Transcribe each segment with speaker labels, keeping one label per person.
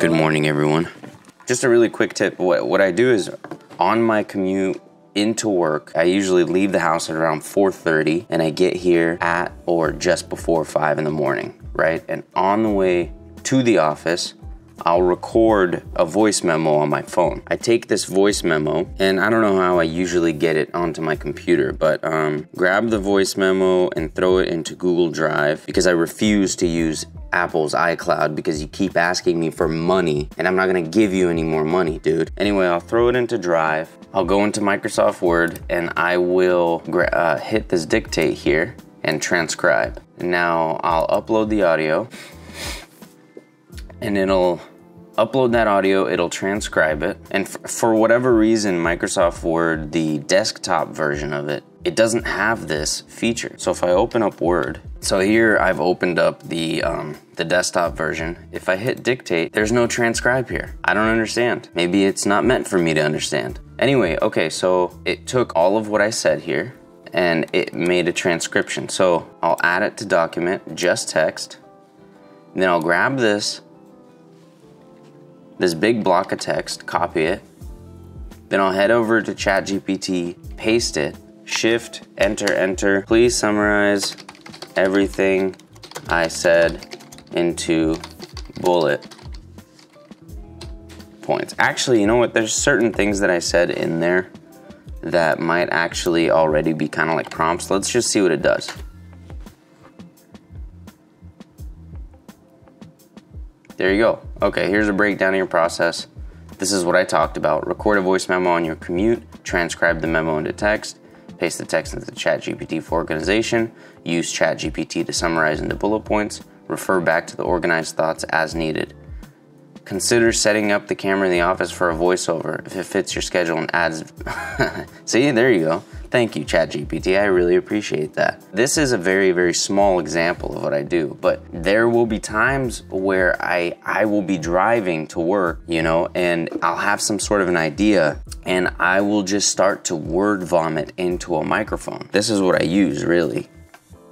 Speaker 1: Good morning, everyone. Just a really quick tip. What, what I do is on my commute into work, I usually leave the house at around 4.30 and I get here at or just before 5 in the morning, right? And on the way to the office, I'll record a voice memo on my phone. I take this voice memo, and I don't know how I usually get it onto my computer, but um, grab the voice memo and throw it into Google Drive because I refuse to use Apple's iCloud because you keep asking me for money and I'm not gonna give you any more money, dude. Anyway, I'll throw it into Drive. I'll go into Microsoft Word and I will uh, hit this dictate here and transcribe. Now I'll upload the audio and it'll upload that audio, it'll transcribe it. And for whatever reason, Microsoft Word, the desktop version of it, it doesn't have this feature. So if I open up Word, so here I've opened up the um, the desktop version. If I hit dictate, there's no transcribe here. I don't understand. Maybe it's not meant for me to understand. Anyway, okay, so it took all of what I said here and it made a transcription. So I'll add it to document, just text. Then I'll grab this this big block of text, copy it. Then I'll head over to ChatGPT, paste it, shift, enter, enter. Please summarize everything I said into bullet points. Actually, you know what? There's certain things that I said in there that might actually already be kind of like prompts. Let's just see what it does. There you go. Okay, here's a breakdown of your process. This is what I talked about. Record a voice memo on your commute, transcribe the memo into text, paste the text into the ChatGPT for organization, use ChatGPT to summarize into bullet points, refer back to the organized thoughts as needed. Consider setting up the camera in the office for a voiceover if it fits your schedule and adds. See, there you go. Thank you, ChatGPT. I really appreciate that. This is a very, very small example of what I do, but there will be times where I I will be driving to work, you know, and I'll have some sort of an idea and I will just start to word vomit into a microphone. This is what I use, really.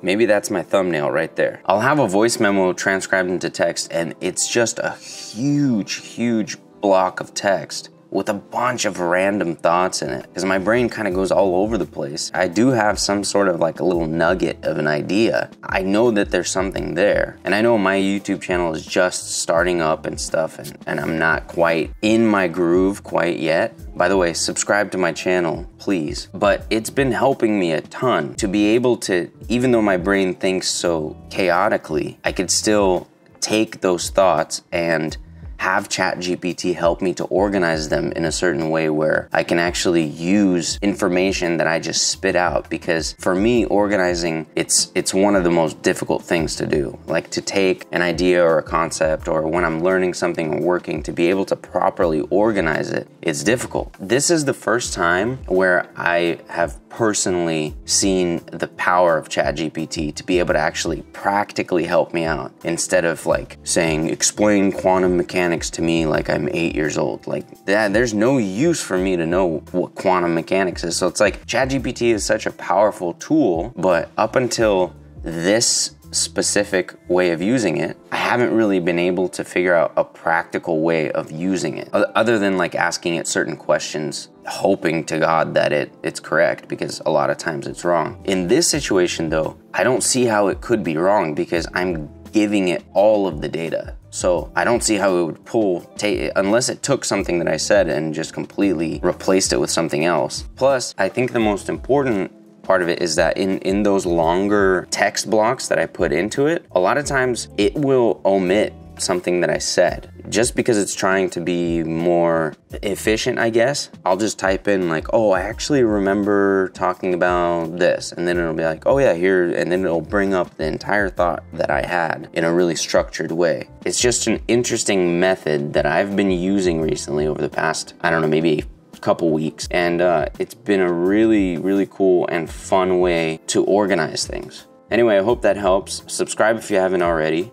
Speaker 1: Maybe that's my thumbnail right there. I'll have a voice memo transcribed into text and it's just a huge, huge block of text with a bunch of random thoughts in it because my brain kind of goes all over the place. I do have some sort of like a little nugget of an idea. I know that there's something there. And I know my YouTube channel is just starting up and stuff, and, and I'm not quite in my groove quite yet. By the way, subscribe to my channel, please. But it's been helping me a ton to be able to, even though my brain thinks so chaotically, I could still take those thoughts and have ChatGPT help me to organize them in a certain way where I can actually use information that I just spit out. Because for me organizing it's it's one of the most difficult things to do. Like to take an idea or a concept or when I'm learning something or working to be able to properly organize it it's difficult. This is the first time where I have personally seen the power of ChatGPT to be able to actually practically help me out instead of like saying explain quantum mechanics to me like I'm eight years old. Like there's no use for me to know what quantum mechanics is. So it's like ChatGPT is such a powerful tool, but up until this specific way of using it, I haven't really been able to figure out a practical way of using it other than like asking it certain questions hoping to God that it it's correct because a lot of times it's wrong. In this situation though, I don't see how it could be wrong because I'm giving it all of the data. So I don't see how it would pull, take, unless it took something that I said and just completely replaced it with something else. Plus, I think the most important part of it is that in, in those longer text blocks that I put into it, a lot of times it will omit something that I said. Just because it's trying to be more efficient, I guess, I'll just type in like, oh, I actually remember talking about this. And then it'll be like, oh yeah, here. And then it'll bring up the entire thought that I had in a really structured way. It's just an interesting method that I've been using recently over the past, I don't know, maybe a couple weeks and uh, it's been a really really cool and fun way to organize things anyway i hope that helps subscribe if you haven't already